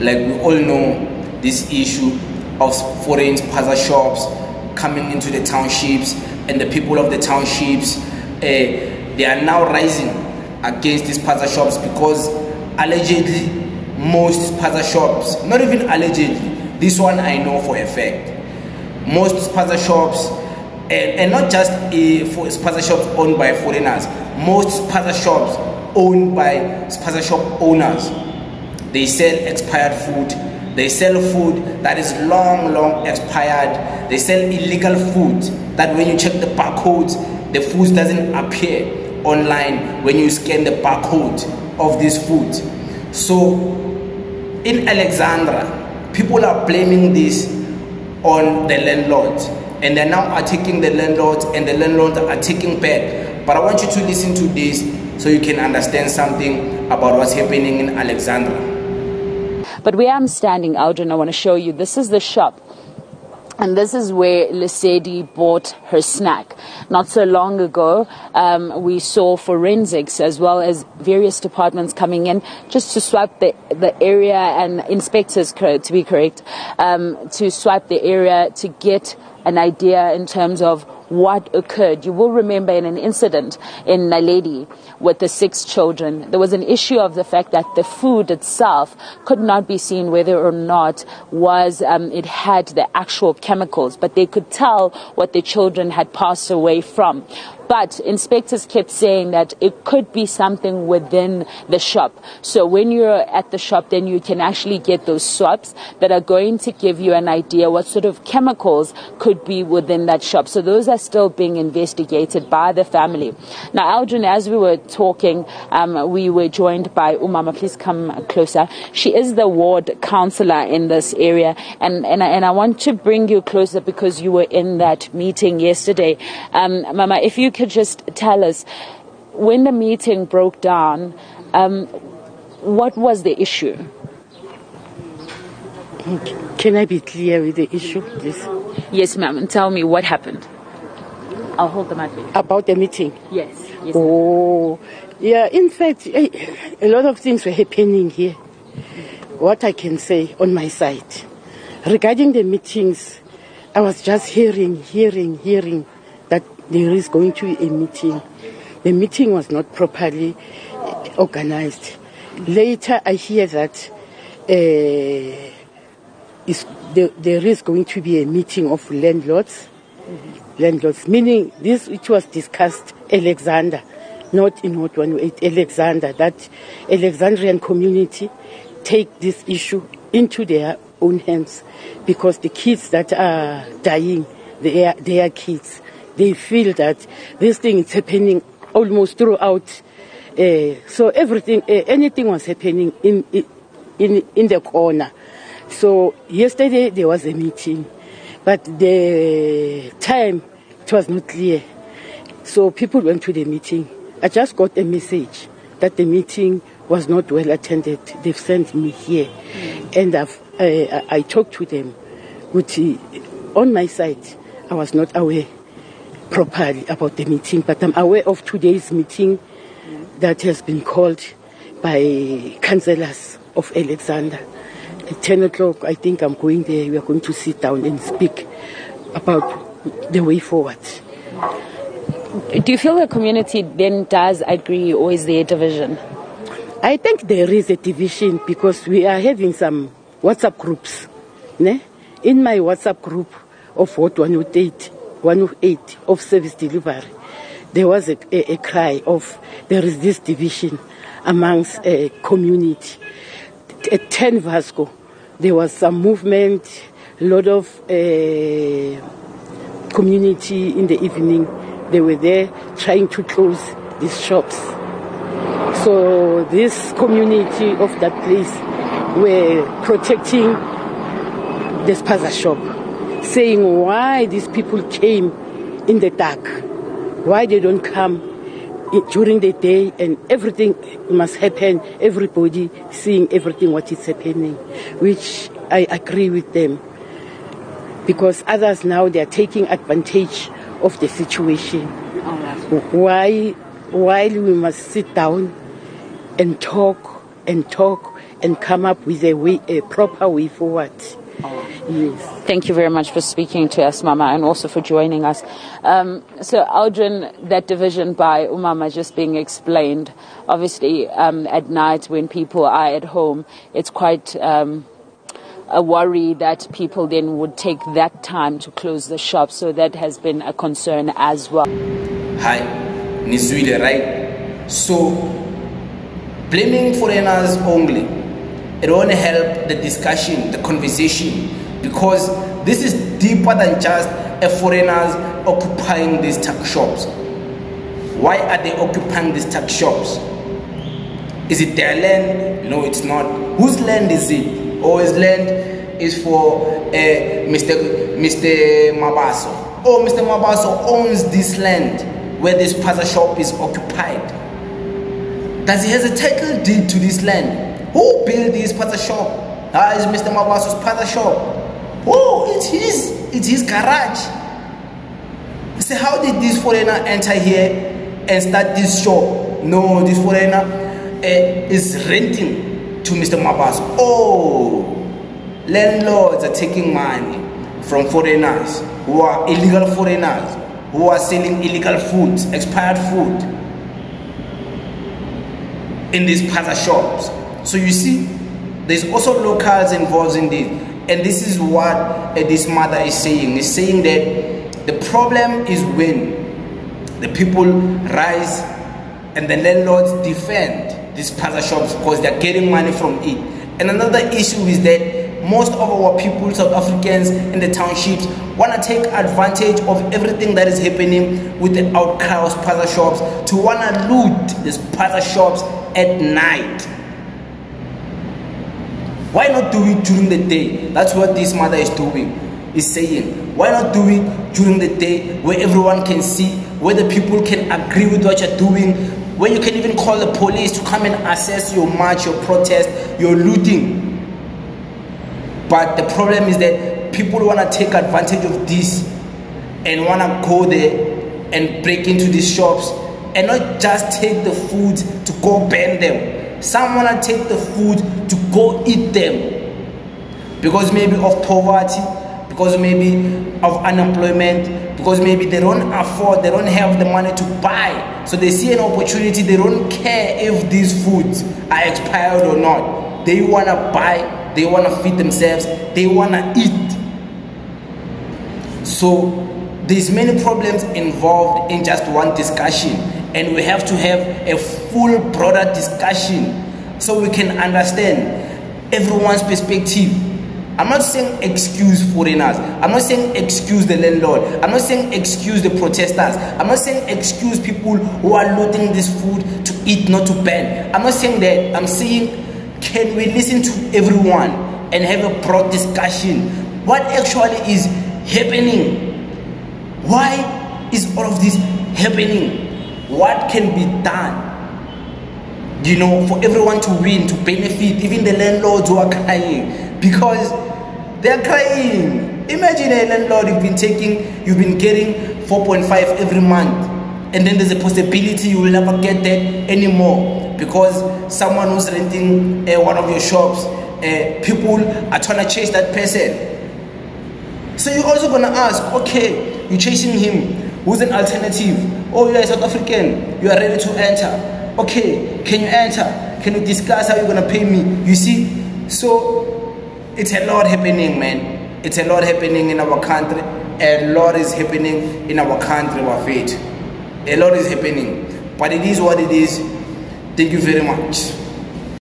Like we all know this issue of foreign spaza shops coming into the townships and the people of the townships uh, they are now rising against these spaza shops because allegedly most spaza shops not even allegedly this one i know for a fact most spaza shops and, and not just uh, for spaza shops owned by foreigners most spaza shops owned by spaza shop owners they sell expired food. They sell food that is long long expired. They sell illegal food that when you check the barcodes the food doesn't appear online when you scan the barcode of this food. So in alexandra people are blaming this on the landlords and they're now attacking the landlords and the landlords are taking back but i want you to listen to this so you can understand something about what's happening in alexandra but where I'm standing, Aldrin, I want to show you this is the shop. And this is where Lesedi bought her snack. Not so long ago, um, we saw forensics as well as various departments coming in just to swipe the, the area and inspectors, to be correct, um, to swipe the area to get an idea in terms of what occurred. You will remember in an incident in Naledi with the six children, there was an issue of the fact that the food itself could not be seen whether or not was um, it had the actual chemicals, but they could tell what the children had passed away from. But inspectors kept saying that it could be something within the shop. So when you're at the shop, then you can actually get those swabs that are going to give you an idea what sort of chemicals could be within that shop. So those are still being investigated by the family. Now, Aldrin, as we were talking, um, we were joined by Umama. Please come closer. She is the ward councillor in this area, and and, and I want to bring you closer because you were in that meeting yesterday. Um, Mama, if you could just tell us when the meeting broke down, um, what was the issue? Can I be clear with the issue, please? Yes, ma'am. And tell me what happened. I'll hold the mic. About the meeting? Yes. yes oh, yeah. In fact, eh, a lot of things were happening here. What I can say on my side regarding the meetings, I was just hearing, hearing, hearing that there is going to be a meeting. The meeting was not properly organized. Later, I hear that uh, there, there is going to be a meeting of landlords. Mm-hmm. Landlords, meaning this which was discussed, Alexandra, not in what 108, Alexandra, that Alexandrian community take this issue into their own hands because the kids that are dying, they are, they are kids they feel that this thing is happening almost throughout. Uh, so everything, uh, anything was happening in, in, in the corner. So yesterday there was a meeting, but the time it was not clear. So people went to the meeting. I just got a message that the meeting was not well attended. They've sent me here, mm. and I've, uh, I talked to them. Which, on my side, I was not aware properly about the meeting, but I'm aware of today's meeting that has been called by councillors of Alexandra. At 10 o'clock, I think I'm going there. We are going to sit down and speak about the way forward. Do you feel the community then does agree, or is there a division? I think there is a division because we are having some WhatsApp groups. Ne? In my WhatsApp group of what 108, 108 of service delivery, there was a, a, a cry of there is this division amongst a community. At 10 Vasco, there was some movement, a lot of uh, community in the evening. They were there trying to close these shops. So this community of that place were protecting the spaza shop saying why these people came in the dark, why they don't come during the day and everything must happen, everybody seeing everything what is happening, which I agree with them. Because others now they are taking advantage of the situation. Why while we must sit down and talk and talk and come up with a way, a proper way forward. Yes. Thank you very much for speaking to us, Mama, and also for joining us. Um, so, Aldrin, that division by Umama just being explained, obviously, um, at night when people are at home, it's quite um, a worry that people then would take that time to close the shop. So, that has been a concern as well. Hi, Nizwile, right? So, blaming foreigners only, it won't help the discussion, the conversation because this is deeper than just a foreigners occupying these tuck shops. Why are they occupying these tuck shops? Is it their land? No, it's not. Whose land is it? Or his land is for uh, Mr. Mr. Mabaso. Oh, Mr. Mabaso owns this land where this spaza shop is occupied. Does he has a title deed to this land? Who built this spaza shop? Ah, it's Mr. Mabaso's spaza shop. Oh, it's his, it's his garage. So how did this foreigner enter here and start this shop? No, this foreigner uh, is renting to Mr. Mabas. Oh, landlords are taking money from foreigners who are illegal foreigners who are selling illegal food, expired food in these spaza shops. So you see, there's also locals involved in this. And this is what uh, this mother is saying. Is saying that the problem is when the people rise and the landlords defend these spaza shops because they're getting money from it. And another issue is that most of our people, South Africans in the townships, want to take advantage of everything that is happening with the outcast spaza shops to want to loot these spaza shops at night. Why not do it during the day? That's what this mother is doing, is saying. Why not do it during the day where everyone can see, where the people can agree with what you're doing, where you can even call the police to come and assess your march, your protest, your looting. But the problem is that people want to take advantage of this and want to go there and break into these shops and not just take the food to go burn them some want to take the food to go eat them because maybe of poverty, because maybe of unemployment, because maybe they don't afford, they don't have the money to buy. So they see an opportunity, they don't care if these foods are expired or not. They want to buy, they want to feed themselves, they want to eat. So there's many problems involved in just one discussion and we have to have a full broader discussion so we can understand everyone's perspective. I'm not saying excuse foreigners. I'm not saying excuse the landlord. I'm not saying excuse the protesters. I'm not saying excuse people who are looting this food to eat not to burn. I'm not saying that. I'm saying can we listen to everyone and have a broad discussion? What actually is happening? Why is all of this happening what can be done you know for everyone to win to benefit even the landlords who are crying? Because they're crying. Imagine a landlord you've been taking you've been getting 4.5 every month and then there's a possibility you will never get that anymore because someone who's renting uh, one of your shops uh, people are trying to chase that person. So you're also gonna ask okay you're chasing him Who's an alternative? Oh, you are South African. You are ready to enter. Okay, can you enter? Can you discuss how you're gonna pay me? You see? So it's a lot happening, man. It's a lot happening in our country. A lot is happening in our country, our faith. A lot is happening. But it is what it is. Thank you very much.